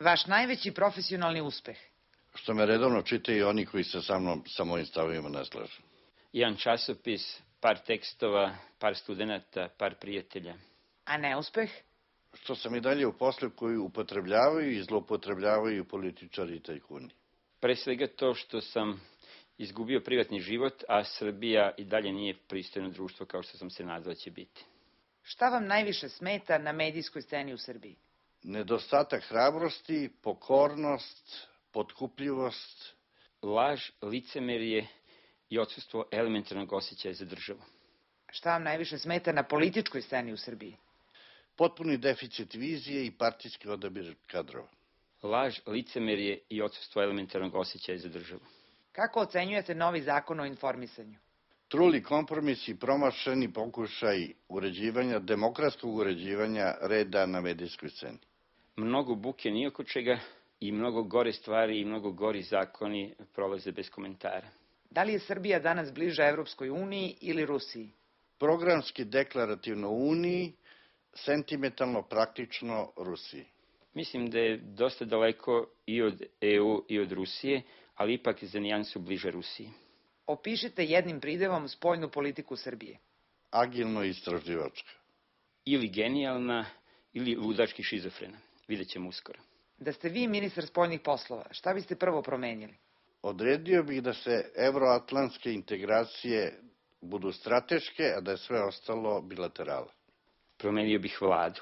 Vaš najveći profesionalni uspeh? Što me redovno čitaju oni koji se sa mnom, sa mojim stavima ne slažu. Jedan časopis, par tekstova, par studenta, par prijatelja. A neuspeh? Što sam i dalje u posle koji upotrebljavaju i zlopotrebljavaju političari i tajkuni. Pre svega to što sam izgubio privatni život, a Srbija i dalje nije pristojno društvo kao što sam se nadao da će biti. Šta vam najviše smeta na medijskoj sceni u Srbiji? Nedostatak hrabrosti, pokornost, potkupljivost, Laž, licemerje i odsustvo elementarnog osjećaja za državu. Šta vam najviše smeta na političkoj sceni u Srbiji? potpuni deficit vizije i partijski odabir kadrova. Laž, licemerje i odsustvo elementarnog osjećaja za državu. Kako ocenjujete novi zakon o informisanju? Truli kompromis i promašeni pokušaj uređivanja, demokratskog uređivanja reda na medijskoj sceni. Mnogo buke ni oko čega i mnogo gore stvari i mnogo gori zakoni prolaze bez komentara. Da li je Srbija danas bliža Evropskoj uniji ili Rusiji? Programski deklarativno Uniji, sentimentalno praktično Rusiji. Mislim da je dosta daleko i od EU i od Rusije, ali ipak za nijansu bliže Rusiji. Opišite jednim pridevom spoljnu politiku Srbije. Agilno i istraživačka. Ili genijalna, ili ludački šizofrena. Vidjet ćemo uskoro. Da ste vi ministar spoljnih poslova, šta biste prvo promenili? Odredio bih da se evroatlantske integracije budu strateške, a da je sve ostalo bilaterala. Promenio bih vladu.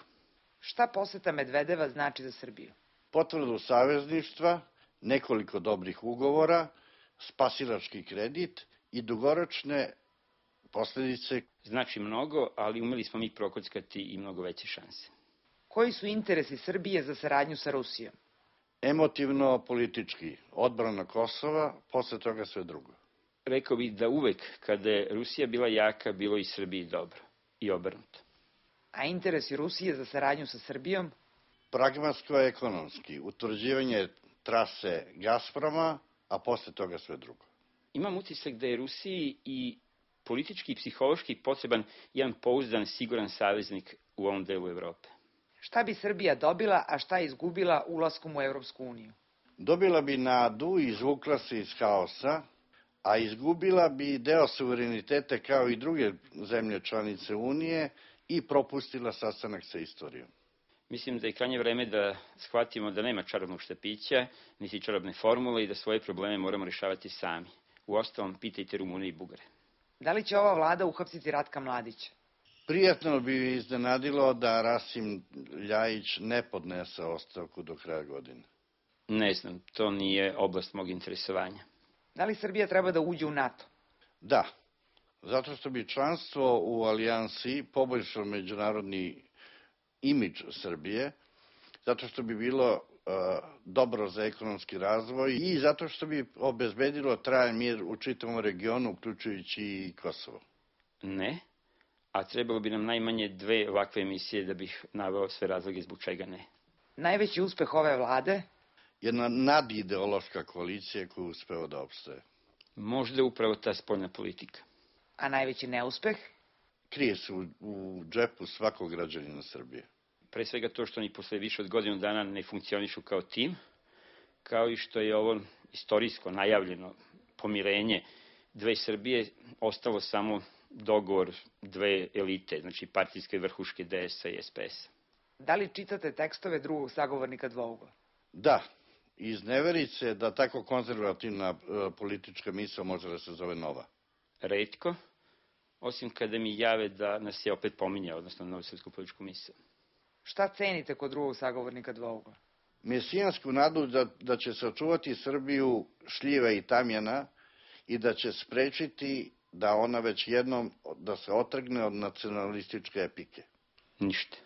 Šta poseta Medvedeva znači za Srbiju? Potvrdu savezništva, nekoliko dobrih ugovora, spasilački kredit i dugoročne posledice Znači mnogo, ali umeli smo mi prokockati i mnogo veće šanse. Koji su interesi Srbije za saradnju sa Rusijom? emotivno-politički, odbrana Kosova, posle toga sve drugo. Rekao bih da uvek, kada je Rusija bila jaka, bilo i Srbiji dobro. I obrnuto. A interesi Rusije za saradnju sa Srbijom? Pragmatsko-ekonomski, utvrđivanje trase Gazproma, a posle toga sve drugo. Imam utisak da je Rusiji i politički i psihološki potreban jedan pouzdan, siguran saveznik u ovom delu Evrope. Šta bi Srbija dobila, a šta izgubila ulaskom u Evropsku uniju? Dobila bi nadu i izvukla se iz haosa, a izgubila bi deo suvereniteta kao i druge zemlje članice Unije i propustila sastanak sa istorijom. Mislim da je krajnje vreme da shvatimo da nema čarobnog štapića, niti čarobne formule i da svoje probleme moramo rešavati sami. U ostalom, pitajte Rumune i Bugare. Da li će ova vlada uhapsiti Ratka Mladića? Prijatno bi iznenadilo da Rasim Ljajić ne podnese ostavku do kraja godine. Ne znam, to nije oblast mog interesovanja. Da li Srbija treba da uđe u NATO? Da, zato što bi članstvo u alijansi poboljšalo međunarodni imidž Srbije, zato što bi bilo uh, dobro za ekonomski razvoj i zato što bi obezbedilo trajan mir u čitavom regionu, uključujući i Kosovo. Ne, a trebalo bi nam najmanje dve ovakve emisije da bih naveo sve razloge zbog čega ne. Najveći uspeh ove vlade? Jedna nadideološka koalicija koja uspeva da opstaje. Možda upravo ta spoljna politika. A najveći neuspeh? Krije se u, u džepu svakog građanina Srbije. Pre svega to što oni posle više od godinu dana ne funkcionišu kao tim, kao i što je ovo istorijsko najavljeno pomirenje dve Srbije ostalo samo dogovor dve elite, znači partijske vrhuške DS-a i SPS-a. Da li čitate tekstove drugog sagovornika dvougla? Da, iz neverice da tako konzervativna e, politička misla može da se zove nova. Redko, osim kada mi jave da nas je opet pominjao, odnosno novu srpsku političku misl. Šta cenite kod drugog sagovornika dvougla? Mesijansku nadu da, da će sačuvati Srbiju šljiva i tamjana i da će sprečiti da ona već jednom da se otrgne od nacionalističke epike. Ništa.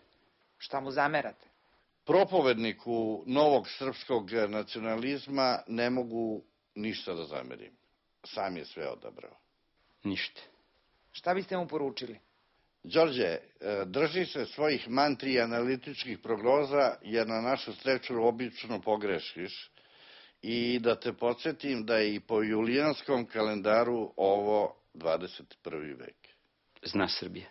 Šta mu zamerate? Propovedniku novog srpskog nacionalizma ne mogu ništa da zamerim. Sam je sve odabrao. Ništa. Šta biste mu poručili? Đorđe, e, drži se svojih mantri i analitičkih prognoza, jer na našu sreću obično pogrešiš i da te podsjetim da je i po julijanskom kalendaru ovo 21. vek. Zna Srbija.